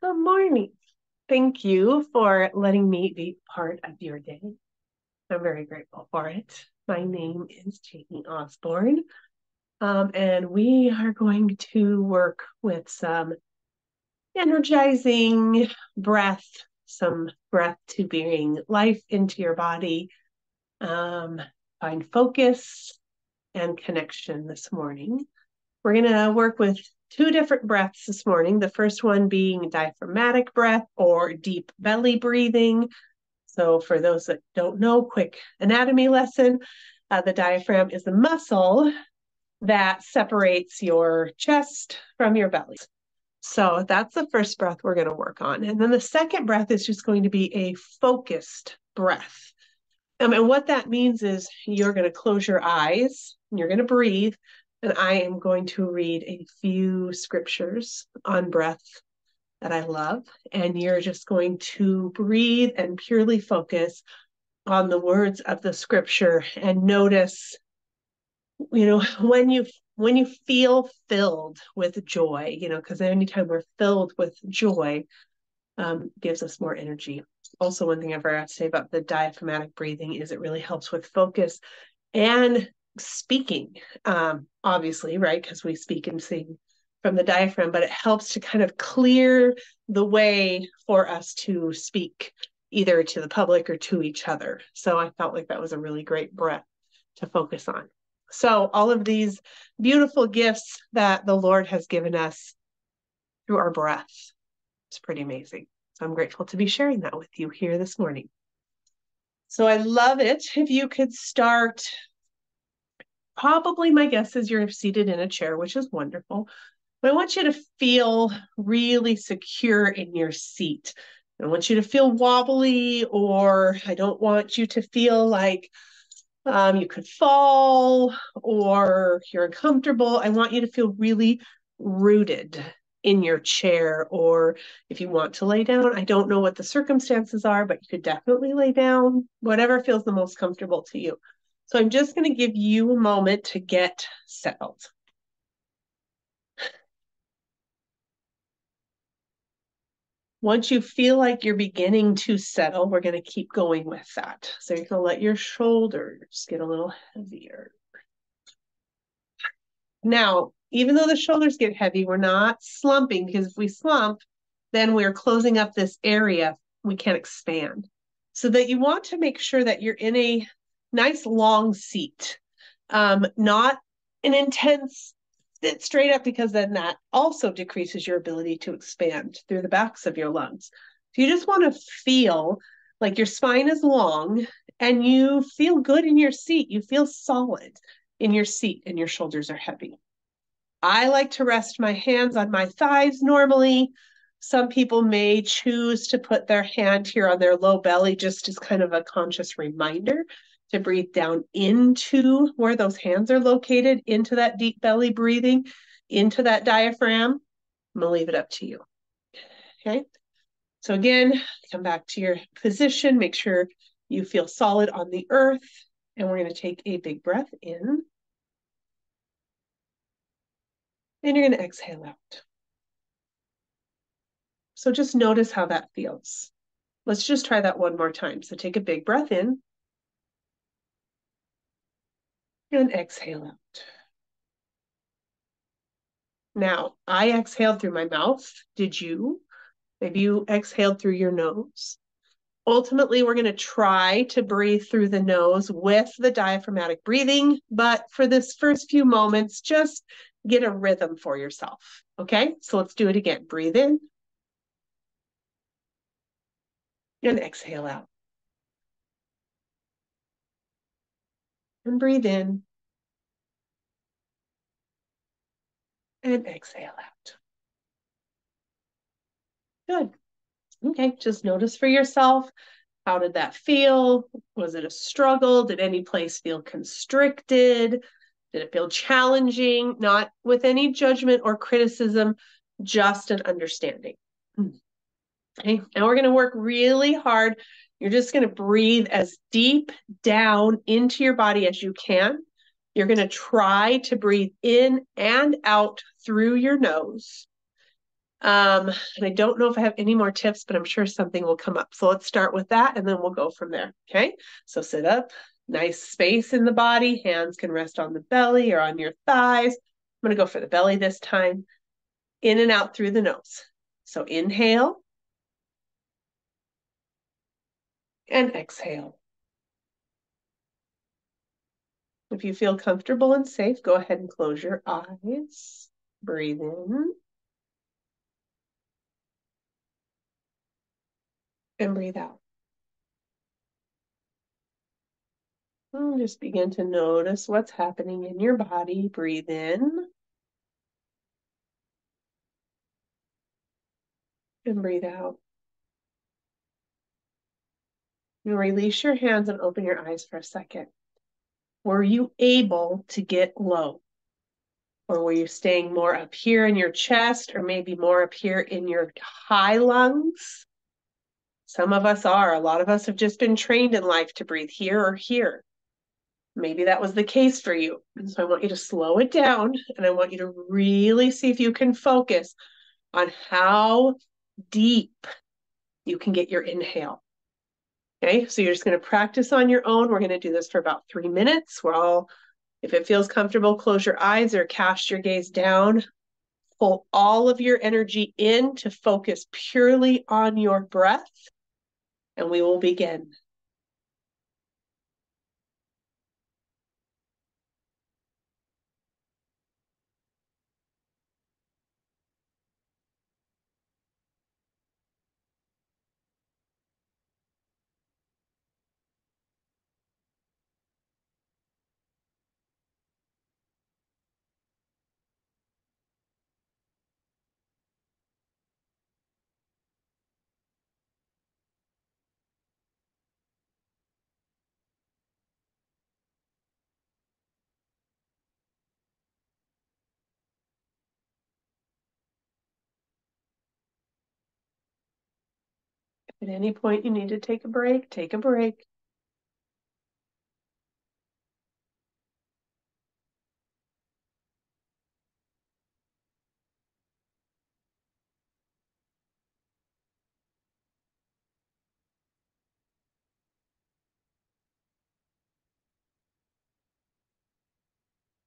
Good morning. Thank you for letting me be part of your day. I'm very grateful for it. My name is Jamie Osborn, um, and we are going to work with some energizing breath, some breath to bring life into your body, um, find focus and connection this morning. We're going to work with two different breaths this morning. The first one being diaphragmatic breath or deep belly breathing. So, for those that don't know, quick anatomy lesson uh, the diaphragm is the muscle that separates your chest from your belly. So, that's the first breath we're going to work on. And then the second breath is just going to be a focused breath. Um, and what that means is you're going to close your eyes, you're going to breathe, and I am going to read a few scriptures on breath that I love. And you're just going to breathe and purely focus on the words of the scripture and notice, you know, when you when you feel filled with joy, you know, because anytime we're filled with joy, um, gives us more energy. Also, one thing I've ever to say about the diaphragmatic breathing is it really helps with focus and speaking, um, obviously, right? Because we speak and sing from the diaphragm, but it helps to kind of clear the way for us to speak either to the public or to each other. So I felt like that was a really great breath to focus on. So, all of these beautiful gifts that the Lord has given us through our breath, it's pretty amazing. So, I'm grateful to be sharing that with you here this morning. So, I love it if you could start probably my guess is you're seated in a chair, which is wonderful. But I want you to feel really secure in your seat. I want you to feel wobbly, or I don't want you to feel like um, you could fall or you're uncomfortable. I want you to feel really rooted in your chair, or if you want to lay down, I don't know what the circumstances are, but you could definitely lay down, whatever feels the most comfortable to you. So I'm just going to give you a moment to get settled. Once you feel like you're beginning to settle, we're going to keep going with that. So you're going to let your shoulders get a little heavier. Now, even though the shoulders get heavy, we're not slumping because if we slump, then we're closing up this area. We can't expand. So that you want to make sure that you're in a nice long seat, um, not an intense sit straight up because then that also decreases your ability to expand through the backs of your lungs. So you just want to feel like your spine is long and you feel good in your seat. You feel solid in your seat and your shoulders are heavy. I like to rest my hands on my thighs normally. Some people may choose to put their hand here on their low belly just as kind of a conscious reminder to breathe down into where those hands are located, into that deep belly breathing, into that diaphragm. I'm going to leave it up to you. Okay. So again, come back to your position. Make sure you feel solid on the earth. And we're going to take a big breath in. And you're going to exhale out. So just notice how that feels. Let's just try that one more time. So take a big breath in and exhale out. Now, I exhaled through my mouth. Did you? Maybe you exhaled through your nose. Ultimately, we're going to try to breathe through the nose with the diaphragmatic breathing, but for this first few moments, just get a rhythm for yourself. Okay, so let's do it again. Breathe in and exhale out. And breathe in and exhale out. Good. Okay, just notice for yourself. How did that feel? Was it a struggle? Did any place feel constricted? Did it feel challenging? Not with any judgment or criticism, just an understanding. Hmm. Okay, now we're going to work really hard you're just going to breathe as deep down into your body as you can. You're going to try to breathe in and out through your nose. Um, and I don't know if I have any more tips, but I'm sure something will come up. So let's start with that and then we'll go from there. Okay. So sit up, nice space in the body. Hands can rest on the belly or on your thighs. I'm going to go for the belly this time. In and out through the nose. So inhale and exhale. If you feel comfortable and safe, go ahead and close your eyes. Breathe in. And breathe out. And just begin to notice what's happening in your body. Breathe in. And breathe out. And release your hands and open your eyes for a second. Were you able to get low? Or were you staying more up here in your chest or maybe more up here in your high lungs? Some of us are. A lot of us have just been trained in life to breathe here or here. Maybe that was the case for you. So I want you to slow it down and I want you to really see if you can focus on how deep you can get your inhale. Okay, so you're just going to practice on your own. We're going to do this for about three minutes. We're all, if it feels comfortable, close your eyes or cast your gaze down. Pull all of your energy in to focus purely on your breath, and we will begin. At any point you need to take a break, take a break.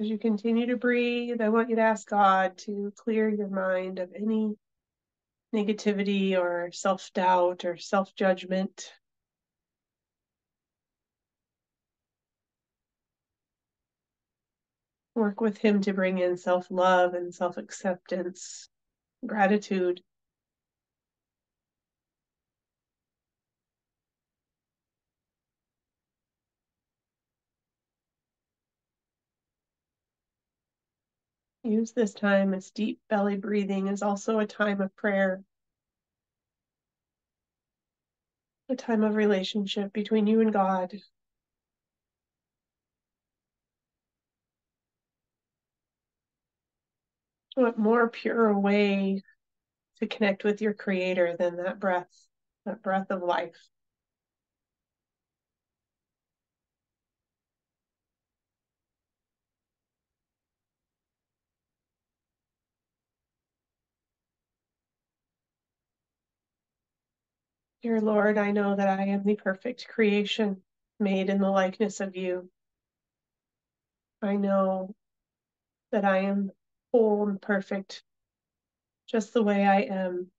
As you continue to breathe, I want you to ask God to clear your mind of any negativity or self doubt or self judgment. Work with Him to bring in self love and self acceptance, gratitude. Use this time as deep belly breathing is also a time of prayer, a time of relationship between you and God. What more pure way to connect with your Creator than that breath, that breath of life? Dear Lord, I know that I am the perfect creation made in the likeness of you. I know that I am whole and perfect just the way I am.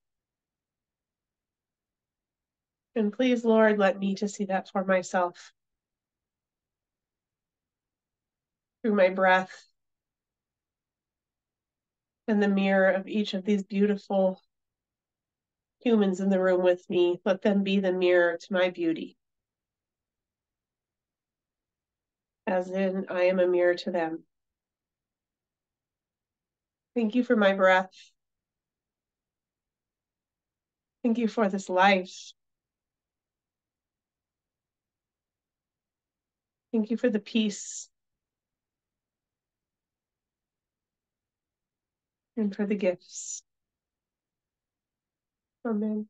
And please, Lord, let me to see that for myself through my breath and the mirror of each of these beautiful humans in the room with me. Let them be the mirror to my beauty. As in, I am a mirror to them. Thank you for my breath. Thank you for this life. Thank you for the peace and for the gifts. Amen.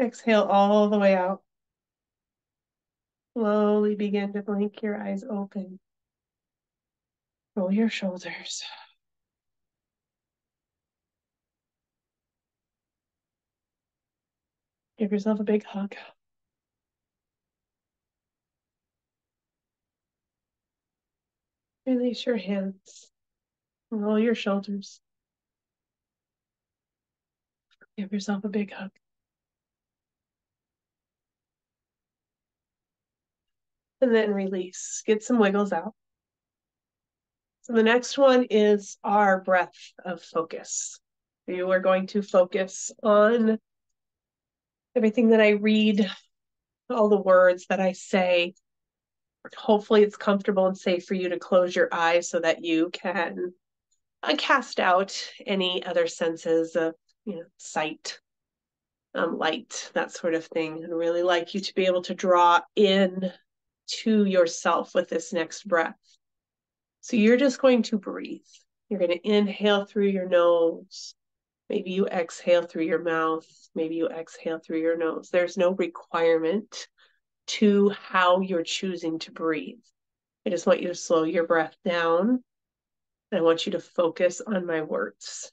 Exhale all the way out. Slowly begin to blink your eyes open. Roll your shoulders. Give yourself a big hug. Release your hands. Roll your shoulders. Give yourself a big hug. And then release. Get some wiggles out. So the next one is our breath of focus. You are going to focus on everything that I read, all the words that I say. Hopefully, it's comfortable and safe for you to close your eyes so that you can uh, cast out any other senses of, you know, sight, um, light, that sort of thing. And really like you to be able to draw in to yourself with this next breath. So you're just going to breathe. You're going to inhale through your nose. Maybe you exhale through your mouth. Maybe you exhale through your nose. There's no requirement to how you're choosing to breathe. I just want you to slow your breath down. I want you to focus on my words.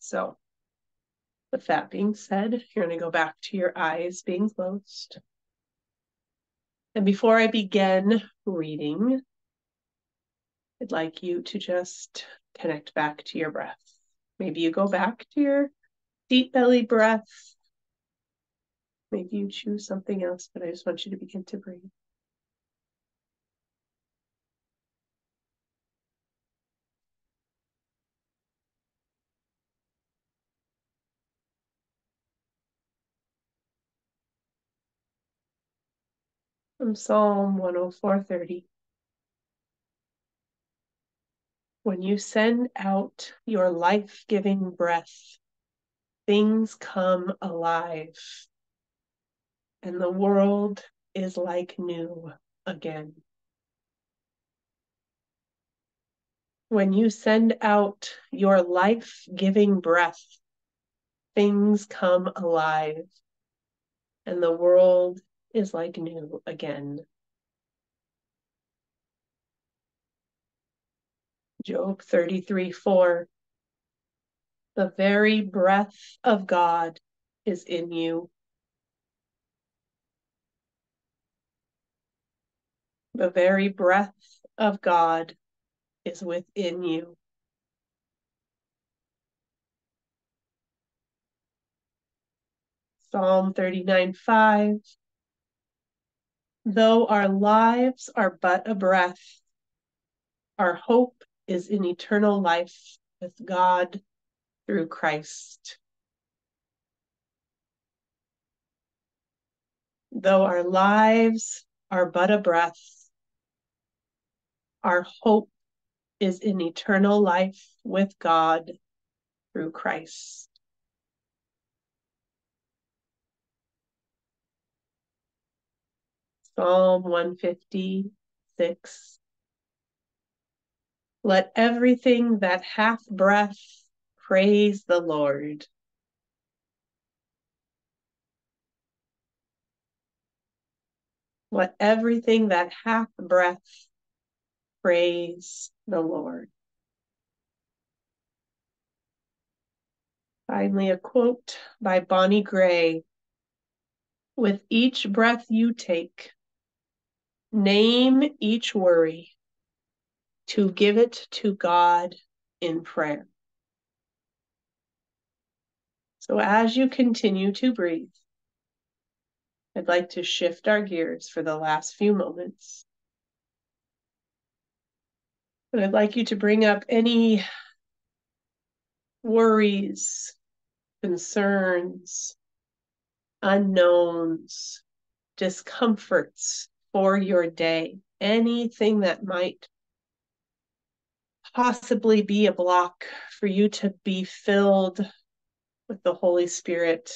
So, with that being said, you're going to go back to your eyes being closed. And before I begin reading, I'd like you to just connect back to your breath. Maybe you go back to your deep belly breath. Maybe you choose something else, but I just want you to begin to breathe. Psalm 104:30. When you send out your life giving breath, things come alive, and the world is like new again. When you send out your life giving breath, things come alive, and the world is like new again. Job 33 4. The very breath of God is in you. The very breath of God is within you. Psalm 39 5. Though our lives are but a breath, our hope is in eternal life with God through Christ. Though our lives are but a breath, our hope is in eternal life with God through Christ. Psalm 156 let everything that hath breath praise the Lord. Let everything that hath breath praise the Lord. Finally, a quote by Bonnie Gray With each breath you take, name each worry to give it to God in prayer. So as you continue to breathe, I'd like to shift our gears for the last few moments. And I'd like you to bring up any worries, concerns, unknowns, discomforts for your day, anything that might possibly be a block for you to be filled with the Holy Spirit.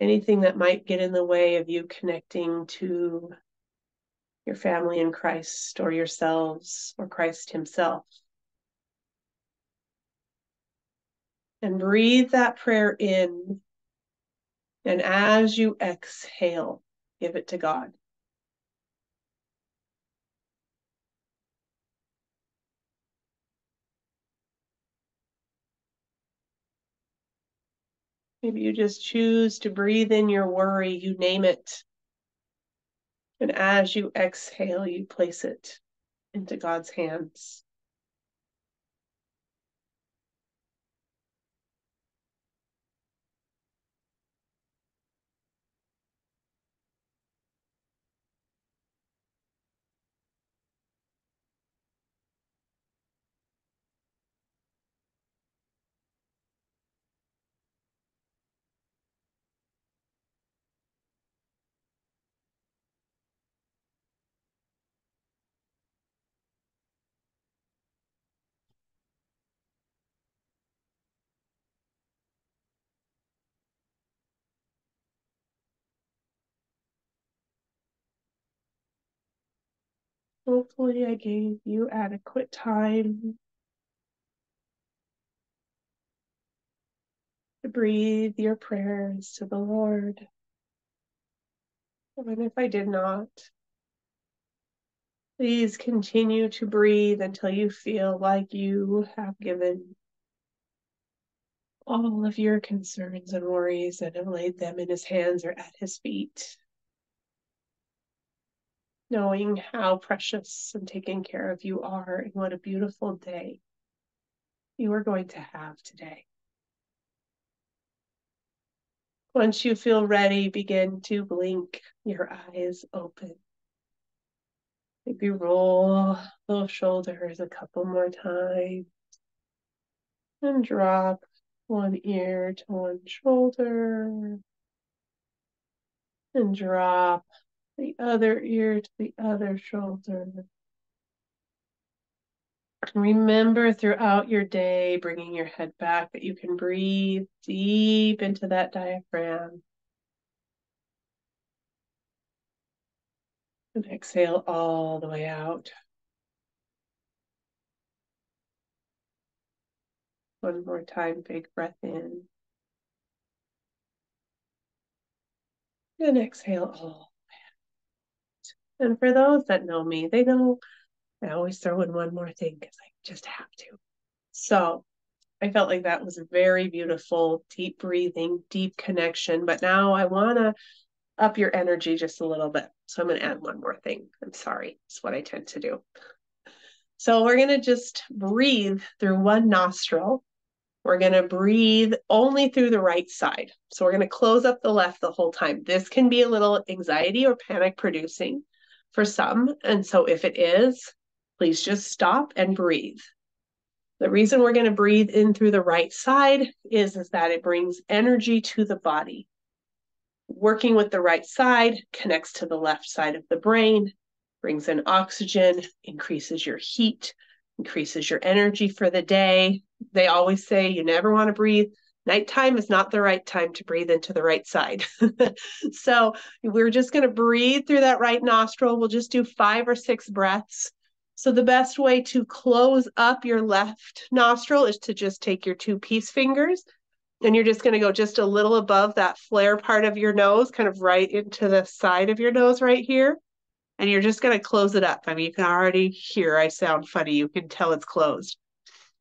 Anything that might get in the way of you connecting to your family in Christ or yourselves or Christ Himself. And breathe that prayer in. And as you exhale, give it to God. Maybe you just choose to breathe in your worry, you name it. And as you exhale, you place it into God's hands. Hopefully, I gave you adequate time to breathe your prayers to the Lord. And if I did not, please continue to breathe until you feel like you have given all of your concerns and worries and have laid them in His hands or at His feet knowing how precious and taken care of you are, and what a beautiful day you are going to have today. Once you feel ready, begin to blink your eyes open. Maybe roll those shoulders a couple more times and drop one ear to one shoulder and drop the other ear to the other shoulder. Remember throughout your day, bringing your head back, that you can breathe deep into that diaphragm. And exhale all the way out. One more time, big breath in. And exhale all and for those that know me, they know I always throw in one more thing because I just have to. So I felt like that was very beautiful, deep breathing, deep connection. But now I want to up your energy just a little bit. So I'm going to add one more thing. I'm sorry. It's what I tend to do. So we're going to just breathe through one nostril. We're going to breathe only through the right side. So we're going to close up the left the whole time. This can be a little anxiety or panic producing for some. And so if it is, please just stop and breathe. The reason we're going to breathe in through the right side is, is that it brings energy to the body. Working with the right side connects to the left side of the brain, brings in oxygen, increases your heat, increases your energy for the day. They always say you never want to breathe Nighttime is not the right time to breathe into the right side. so we're just going to breathe through that right nostril. We'll just do five or six breaths. So the best way to close up your left nostril is to just take your two peace fingers and you're just going to go just a little above that flare part of your nose, kind of right into the side of your nose right here. And you're just going to close it up. I mean, you can already hear I sound funny. You can tell it's closed.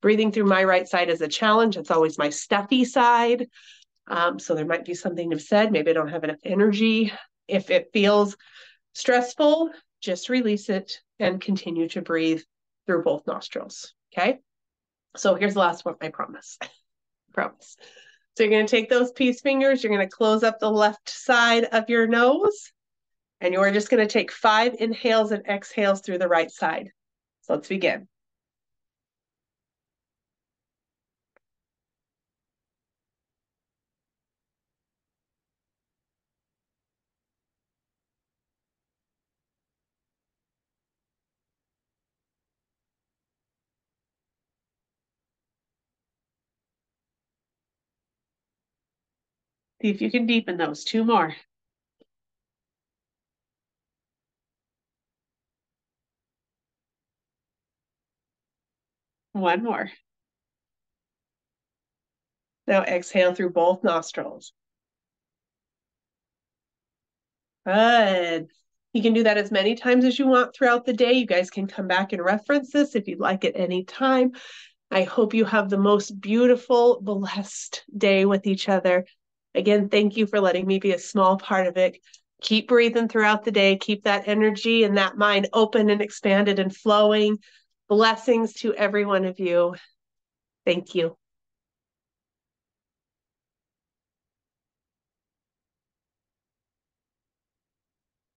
Breathing through my right side is a challenge. It's always my stuffy side. Um, so there might be something to said. Maybe I don't have enough energy. If it feels stressful, just release it and continue to breathe through both nostrils. Okay. So here's the last one, I promise. Promise. So you're going to take those peace fingers, you're going to close up the left side of your nose, and you're just going to take five inhales and exhales through the right side. So let's begin. See if you can deepen those. Two more. One more. Now exhale through both nostrils. Good. You can do that as many times as you want throughout the day. You guys can come back and reference this if you'd like at any time. I hope you have the most beautiful, blessed day with each other. Again, thank you for letting me be a small part of it. Keep breathing throughout the day. Keep that energy and that mind open and expanded and flowing. Blessings to every one of you. Thank you.